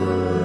Lord.